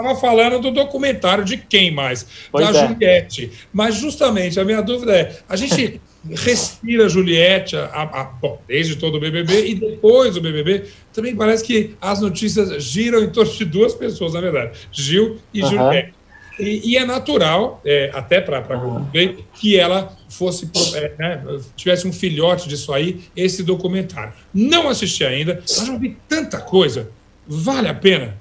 estava falando do documentário de quem mais? Pois da é. Juliette. Mas justamente a minha dúvida é: a gente respira Juliette a, a- bom, desde todo o BBB e depois do BBB, também parece que as notícias giram em torno de duas pessoas, na verdade: Gil e Aham. Juliette. E, e é natural, é, até para a Globoplay, que ela fosse é, né, tivesse um filhote disso aí, esse documentário. Não assisti ainda, mas já vi tanta coisa. Vale a pena?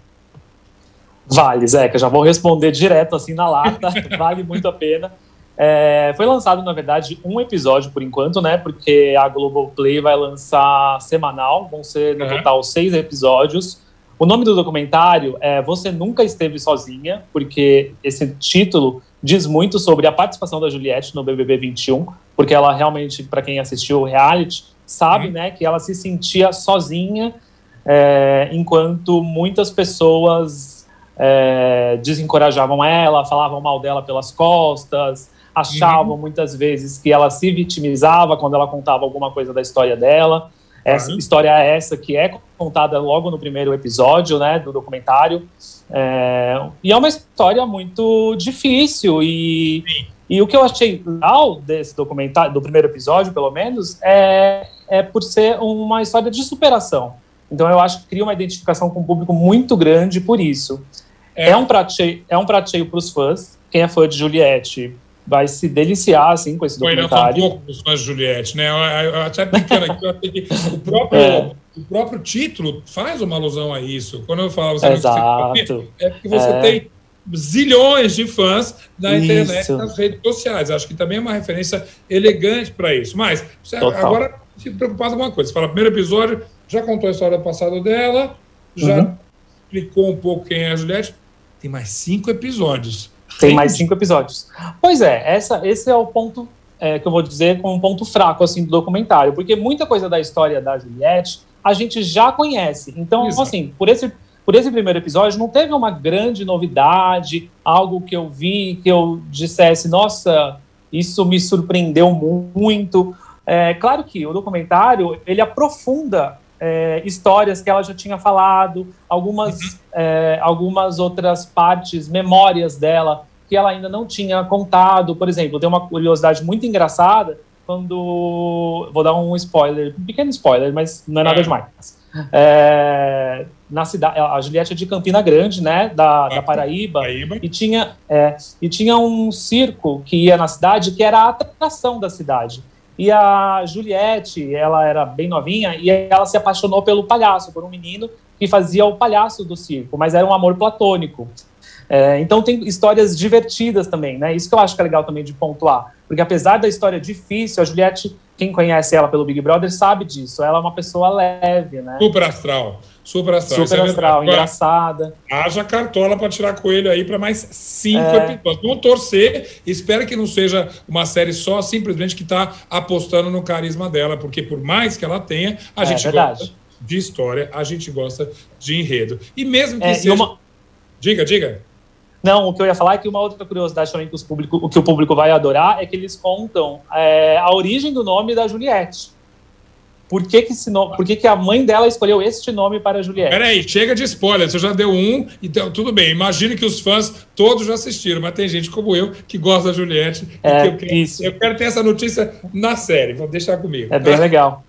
Vale, Zeca, já vou responder direto assim na lata, vale muito a pena. É, foi lançado, na verdade, um episódio por enquanto, né? Porque a Globoplay vai lançar semanal, vão ser no Uhum. total seis episódios. O nome do documentário é Você Nunca Esteve Sozinha, porque esse título diz muito sobre a participação da Juliette no BBB 21, porque ela realmente, para quem assistiu o reality, sabe, Uhum. né, que ela se sentia sozinha, é, enquanto muitas pessoas é, desencorajavam ela, falavam mal dela pelas costas, achavam muitas vezes que ela se vitimizava quando ela contava alguma coisa da história dela. Essa Uhum. história é essa que é contada logo no primeiro episódio, né, do documentário. É, e é uma história muito difícil e, e o que eu achei legal desse documentário, do primeiro episódio, pelo menos, é, é por ser uma história de superação. Então eu acho que cria uma identificação com o público muito grande por isso. É, um prato cheio, é um prato cheio para os fãs. Quem é fã de Juliette vai se deliciar assim com esse um documentário. pouco dos fãs de Juliette, né? Eu, eu, até brincando aqui, eu achei que o próprio, É. o próprio título faz uma alusão a isso. Quando eu falo você não Exato. é porque você É. tem zilhões de fãs na Isso. internet, nas redes sociais. Acho que também é uma referência elegante para isso. Mas você Total. agora se preocupar com uma coisa. Você fala, primeiro episódio, já contou a história do passado dela, já Uhum. explicou um pouco quem é a Juliette. Tem mais cinco episódios. Tem mais cinco episódios. Pois é, essa, esse é o ponto é, que eu vou dizer como um ponto fraco assim do documentário, porque muita coisa da história da Juliette a gente já conhece. Então, Exato. assim, por esse por esse primeiro episódio não teve uma grande novidade, algo que eu vi que eu dissesse, nossa, isso me surpreendeu muito. É, claro que o documentário ele aprofunda é, histórias que ela já tinha falado, algumas, é, algumas outras partes, memórias dela que ela ainda não tinha contado. Por exemplo, tem uma curiosidade muito engraçada quando vou dar um spoiler, um pequeno spoiler, mas não é nada É. demais. É, na cidade, a Juliette é de Campina Grande, né, da, da Paraíba. Paraíba. E tinha, é, e tinha um circo que ia na cidade que era a atração da cidade. E a Juliette, ela era bem novinha e ela se apaixonou pelo palhaço, por um menino que fazia o palhaço do circo, mas era um amor platônico. É, então tem histórias divertidas também, né? Isso que eu acho que é legal também de pontuar. Porque apesar da história difícil, a Juliette, quem conhece ela pelo Big Brother sabe disso. Ela é uma pessoa leve, né? Super astral. Super astral. isso Super é astral. Agora, engraçada. Haja cartola para tirar coelho aí para mais cinco É. episódios. Vamos torcer. Espero que não seja uma série só simplesmente que está apostando no carisma dela, porque por mais que ela tenha, a É gente verdade. gosta de história, a gente gosta de enredo. E mesmo que É, seja. uma- Diga, diga. Não, o que eu ia falar é que uma outra curiosidade também que, os público, o que o público vai adorar é que eles contam é, a origem do nome da Juliette. Por que, que, esse no, por que, que a mãe dela escolheu este nome para a Juliette? Peraí, chega de spoiler. Você já deu um, então tudo bem. Imagino que os fãs todos já assistiram, mas tem gente como eu que gosta da Juliette. e É, que eu, quero, isso. eu quero ter essa notícia na série. Vou deixar comigo. É tá? bem legal.